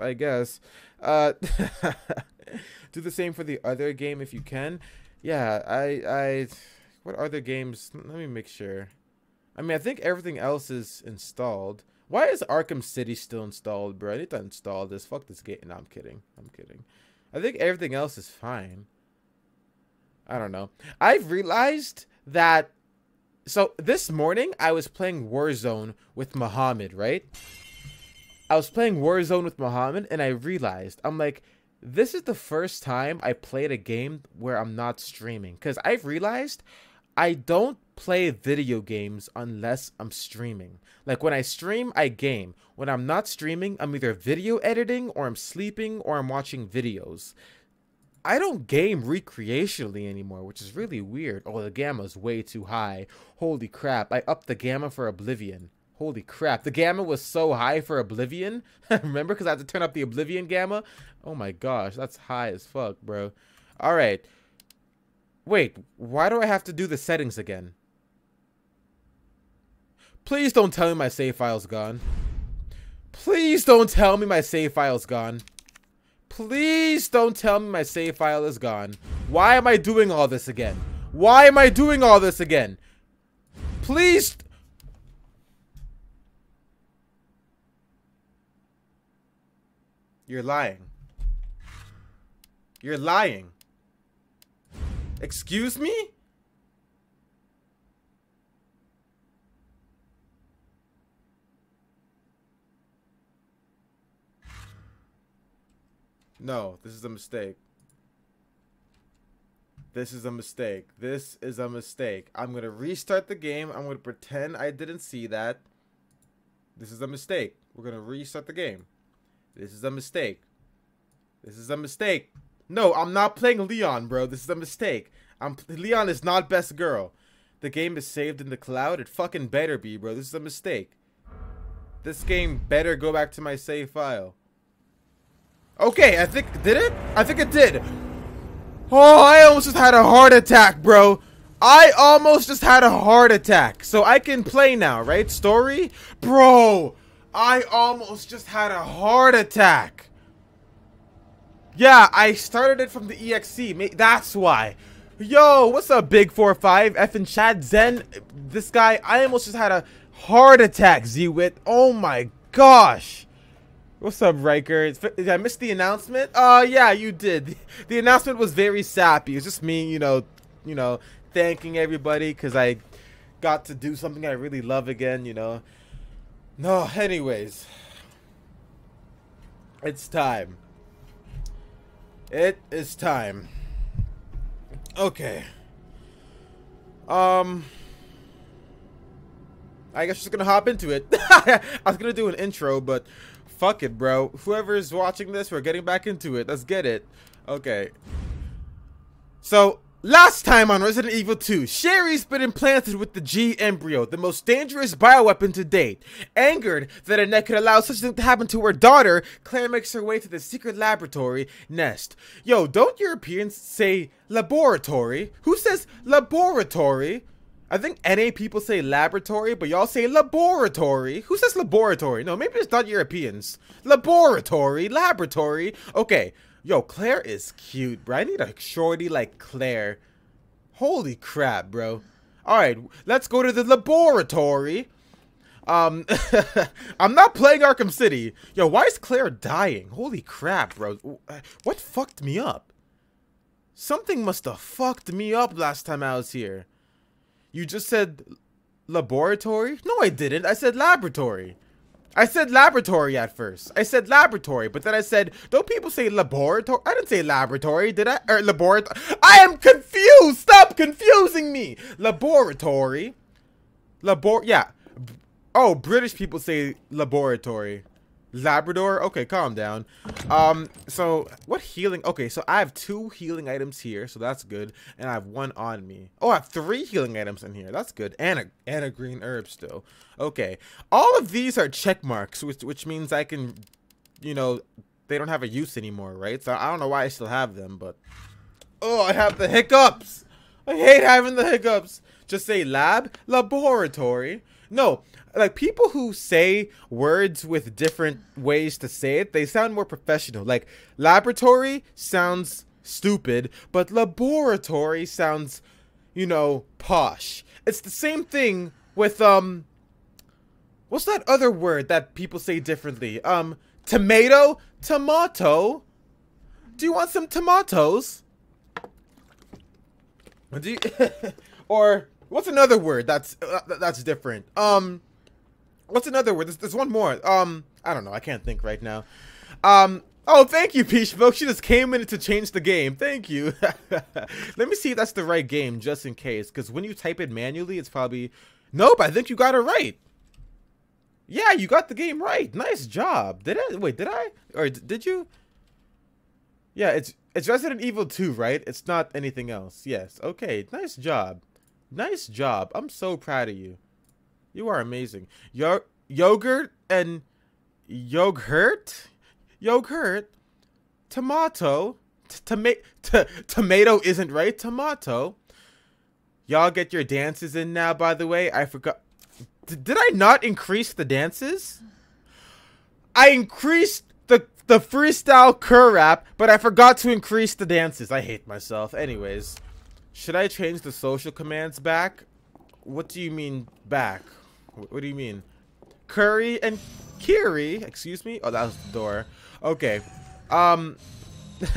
I, guess. Uh, do the same for the other game if you can. Yeah, I, I, what other games? Let me make sure. I mean, I think everything else is installed. Why is Arkham City still installed, bro? I need to install this. Fuck this game. No, I'm kidding. I'm kidding. I think everything else is fine. I don't know. I've realized that. So this morning I was playing Warzone with Muhammad, right? I was playing Warzone with Muhammad, and I realized I'm like, this is the first time I played a game where I'm not streaming because I've realized I don't play video games unless I'm streaming. Like when I stream, I game. When I'm not streaming, I'm either video editing or I'm sleeping or I'm watching videos. I don't game recreationally anymore, which is really weird. Oh, the gamma's way too high. Holy crap, I upped the gamma for Oblivion. Holy crap, the gamma was so high for Oblivion. Remember, because I had to turn up the Oblivion gamma? Oh my gosh, that's high as fuck, bro. Alright. Wait, why do I have to do the settings again? Please don't tell me my save file's gone. Please don't tell me my save file's gone. Please don't tell me my save file is gone. Why am I doing all this again? Why am I doing all this again? Please. You're lying. You're lying. Excuse me? No, this is a mistake. This is a mistake. This is a mistake. I'm going to restart the game. I'm going to pretend I didn't see that. This is a mistake. We're going to restart the game. This is a mistake. This is a mistake. No, I'm not playing Leon, bro. This is a mistake. I'm Leon is not best girl. The game is saved in the cloud. It fucking better be, bro. This is a mistake. This game better go back to my save file. Okay, I think, did it? I think it did. Oh, I almost just had a heart attack, bro. I almost just had a heart attack. So I can play now, right? Story? Bro, I almost just had a heart attack. Yeah, I started it from the EXE. That's why. Yo, what's up, Big 45? F and Chad Zen. This guy, I almost just had a heart attack, Z-Wit. Oh my gosh. What's up, Riker? Did I miss the announcement? Uh, yeah, you did. The announcement was very sappy. It's just me, you know, you know, thanking everybody because I got to do something I really love again, you know. No, anyways. It's time. It is time. Okay. Um... I guess just gonna hop into it. I was gonna do an intro, but fuck it, bro. Whoever's watching this, we're getting back into it. Let's get it. Okay. So, last time on Resident Evil 2, Sherry's been implanted with the G embryo, the most dangerous bioweapon to date. Angered that Annette could allow such a thing to happen to her daughter, Claire makes her way to the secret laboratory, Nest. Yo, don't Europeans say laboratory? Who says laboratory? I think NA people say laboratory, but y'all say laboratory. Who says laboratory? No, maybe it's not Europeans. Laboratory, laboratory. Okay, yo, Claire is cute, bro. I need a shorty like Claire. Holy crap, bro. All right, let's go to the laboratory. Um, I'm not playing Arkham City. Yo, why is Claire dying? Holy crap, bro. What fucked me up? Something must have fucked me up last time I was here. You just said laboratory? No, I didn't. I said laboratory. I said laboratory at first. I said laboratory, but then I said, don't people say laboratory? I didn't say laboratory, did I? Or laboratory? I am confused! Stop confusing me! Laboratory. Labor, yeah. Oh, British people say laboratory. Labrador? Okay, calm down. Um, so what healing? Okay, so I have two healing items here, so that's good. And I have one on me. Oh, I have three healing items in here. That's good. And a, and a green herb still. Okay. All of these are check marks, which, which means I can, you know, they don't have a use anymore, right? So I don't know why I still have them, but... Oh, I have the hiccups! I hate having the hiccups! Just say lab, laboratory, No, like people who say words with different ways to say it, they sound more professional. Like laboratory sounds stupid, but laboratory sounds, you know, posh. It's the same thing with um what's that other word that people say differently? Um tomato, tomato. Do you want some tomatoes? Do you, or what's another word that's uh, that's different? Um what's another word? There's, there's one more. Um I don't know. I can't think right now. Um Oh, thank you, Peach folks. She just came in to change the game. Thank you. Let me see if that's the right game, just in case. Because when you type it manually, it's probably... Nope, I think you got it right. Yeah, you got the game right. Nice job. Did I? Wait, did I? Or did you? Yeah, it's it's Resident Evil 2, right? It's not anything else. Yes. Okay, nice job. Nice job. I'm so proud of you. You are amazing. Yo yogurt and yogurt? yogurt, tomato, tomato, tomato isn't right, tomato. Y'all get your dances in now, by the way. I forgot. D did I not increase the dances? I increased the the freestyle cur rap, but I forgot to increase the dances. I hate myself. Anyways, should I change the social commands back? What do you mean back? What do you mean? Curry and Kiri, excuse me? Oh, that was the door. Okay. Um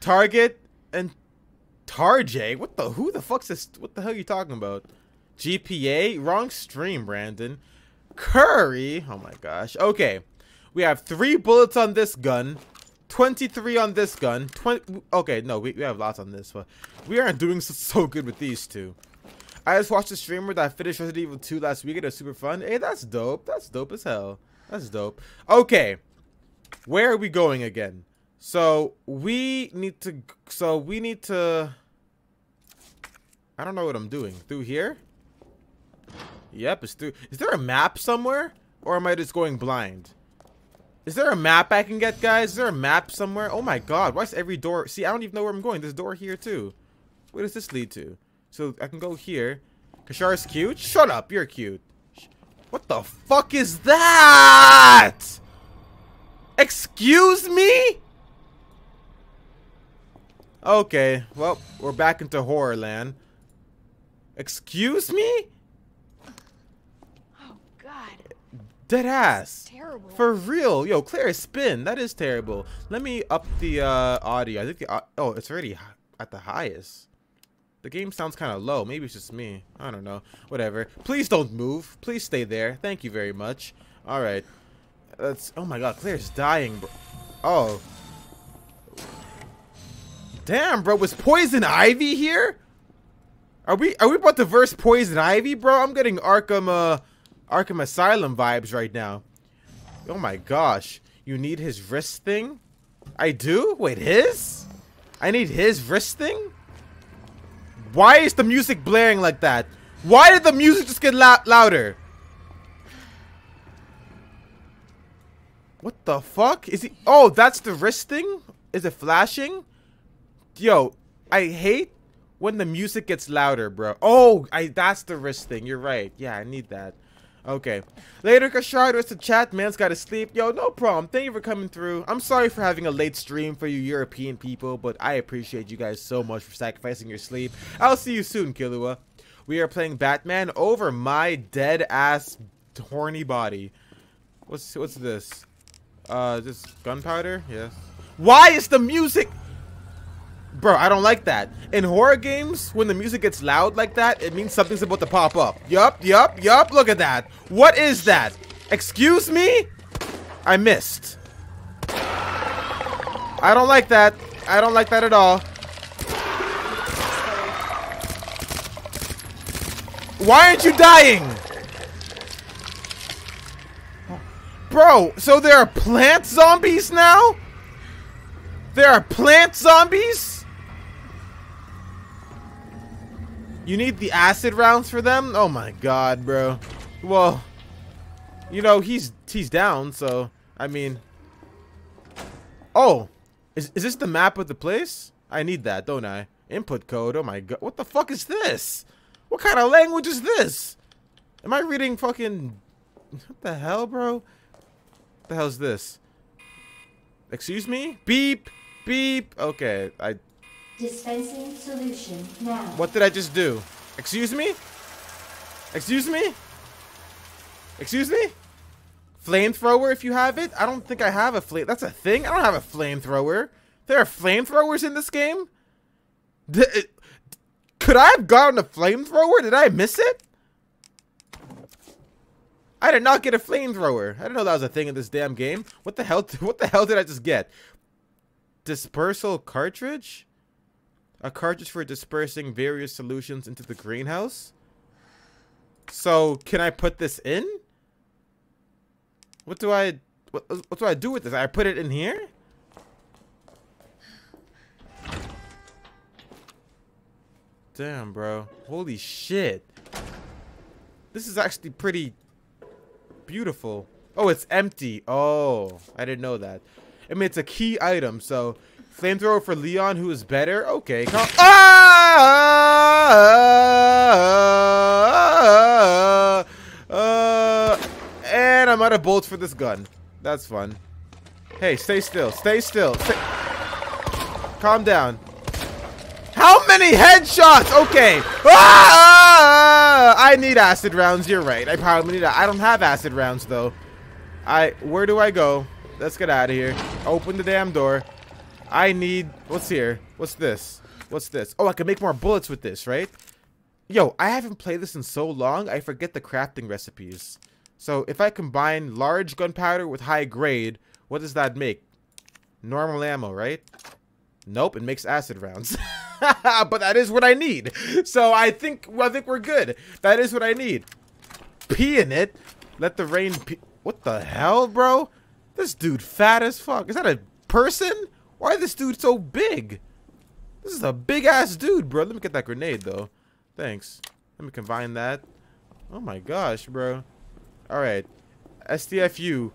Target and Tarjay? What the who the fuck's this what the hell are you talking about? GPA? Wrong stream, Brandon. Curry? Oh my gosh. Okay. We have three bullets on this gun. 23 on this gun. 20 Okay, no, we, we have lots on this, but we aren't doing so, so good with these two. I just watched a streamer that finished Resident Evil 2 last week. It was super fun. Hey, that's dope. That's dope as hell. That's dope. Okay. Where are we going again? So, we need to... So, we need to... I don't know what I'm doing. Through here? Yep, it's through... Is there a map somewhere? Or am I just going blind? Is there a map I can get, guys? Is there a map somewhere? Oh my god, why is every door... See, I don't even know where I'm going. There's a door here, too. Where does this lead to? So I can go here. Kirshar's cute? Shut up, you're cute. What the fuck is that? Excuse me? Okay, well, we're back into horror land. Excuse me? Oh god. Dead ass. Terrible. For real. Yo, Claire, spin. That is terrible. Let me up the uh, audio. I think the... Uh, oh, it's already at the highest. The game sounds kind of low. Maybe it's just me. I don't know. Whatever. Please don't move. Please stay there. Thank you very much. All right. That's. Oh my God, Claire's dying, bro. Oh. Damn, bro. Was Poison Ivy here? Are we are we about to verse Poison Ivy, bro? I'm getting Arkham uh Arkham Asylum vibes right now. Oh my gosh. You need his wrist thing? I do? Wait, his? I need his wrist thing? Why is the music blaring like that? Why did the music just get louder? What the fuck? Is he- Oh, that's the wrist thing? Is it flashing? Yo, I hate when the music gets louder, bro. Oh, I that's the wrist thing. You're right. Yeah, I need that. Okay. Later, Kashard was to chat. Man's got to sleep. Yo, no problem. Thank you for coming through. I'm sorry for having a late stream for you European people, but I appreciate you guys so much for sacrificing your sleep. I'll see you soon, Killua. We are playing Batman over my dead ass horny body. What's what's this? Uh, this gunpowder? Yes. Why is the music? Bro, I don't like that. In horror games, when the music gets loud like that, it means something's about to pop up. Yup, yup, yup, look at that. What is that? Excuse me? I missed. I don't like that. I don't like that at all. Why aren't you dying? Bro, so there are plant zombies now? There are plant zombies? You need the acid rounds for them? Oh my god, bro. Well, you know, he's he's down, so, I mean... Oh! Is, is this the map of the place? I need that, don't I? Input code, oh my god. What the fuck is this? What kind of language is this? Am I reading fucking... What the hell, bro? What the hell's this? Excuse me? Beep! Beep! Okay, I... Dispensing solution now. What did I just do? Excuse me? Excuse me? Excuse me? Flamethrower if you have it? I don't think I have a flame. That's a thing? I don't have a flamethrower. There are flamethrowers in this game? Could I have gotten a flamethrower? Did I miss it? I did not get a flamethrower. I didn't know that was a thing in this damn game. What the hell? What the hell did I just get? Dispersal cartridge? A cartridge for dispersing various solutions into the greenhouse? So, can I put this in? What do I... What, what do I do with this? I put it in here? Damn, bro. Holy shit. This is actually pretty beautiful. Oh, it's empty. Oh, I didn't know that. I mean, it's a key item, so flamethrower for Leon, who is better. Okay. Ah! Uh, and I'm out of bolts for this gun. That's fun. Hey, stay still. Stay still. Stay Calm down. How many headshots? Okay. Ah! I need acid rounds. You're right. I probably need. That. I don't have acid rounds though. I. Where do I go? Let's get out of here. Open the damn door. I need. What's here? What's this? What's this? Oh, I can make more bullets with this, right? Yo, I haven't played this in so long. I forget the crafting recipes. So if I combine large gunpowder with high grade, what does that make? Normal ammo, right? Nope, it makes acid rounds. but that is what I need. So I think I think we're good. That is what I need. Pee in it. Let the rain. What the hell, bro? This dude fat as fuck. Is that a person? Why is this dude so big? This is a big ass dude, bro. Let me get that grenade though. Thanks. Let me combine that. Oh my gosh, bro. All right. STFU.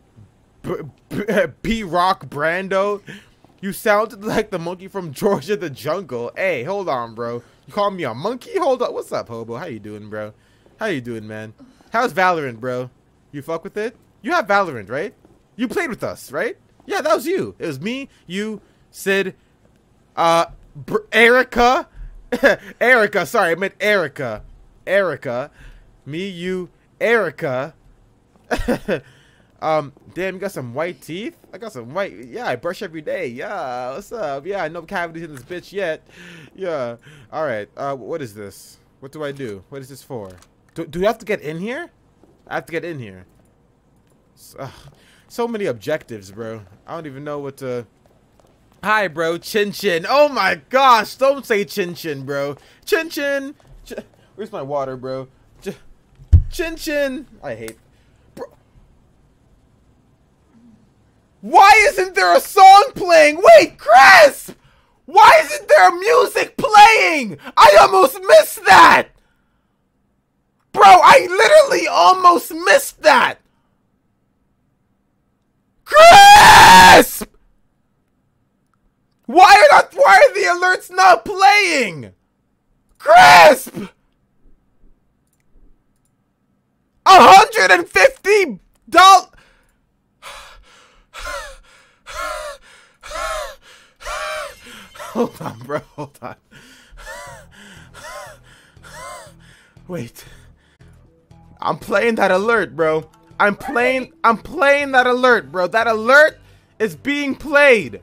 B Rock Brando. You sounded like the monkey from George of the Jungle. Hey, hold on, bro. You call me a monkey? Hold up. What's up, hobo? How you doing, bro? How you doing, man? How's Valorant, bro? You fuck with it? You have Valorant, right? You played with us, right? Yeah, that was you. It was me, you, Sid, uh, Br Erica. Erica, sorry, I meant Erica. Erica. Me, you, Erica. um, damn, you got some white teeth? I got some white. Yeah, I brush every day. Yeah, what's up? Yeah, no cavities in this bitch yet. Yeah. All right. Uh, what is this? What do I do? What is this for? Do, do you have to get in here? I have to get in here. So, so many objectives, bro. I don't even know what to... Hi, bro. Chin Chin. Oh my gosh. Don't say Chin Chin, bro. Chin Chin. Ch Where's my water, bro? Ch Chin Chin. I hate Bro. Why isn't there a song playing? Wait, Crisp! Why isn't there music playing? I almost missed that! Bro, I literally almost missed that! Crisp! Why are not why are the alerts not playing? Crisp! 150 dollars hold on, bro. Hold on. Wait. I'm playing that alert, bro. I'm playing I'm playing that alert, bro. That alert is being played.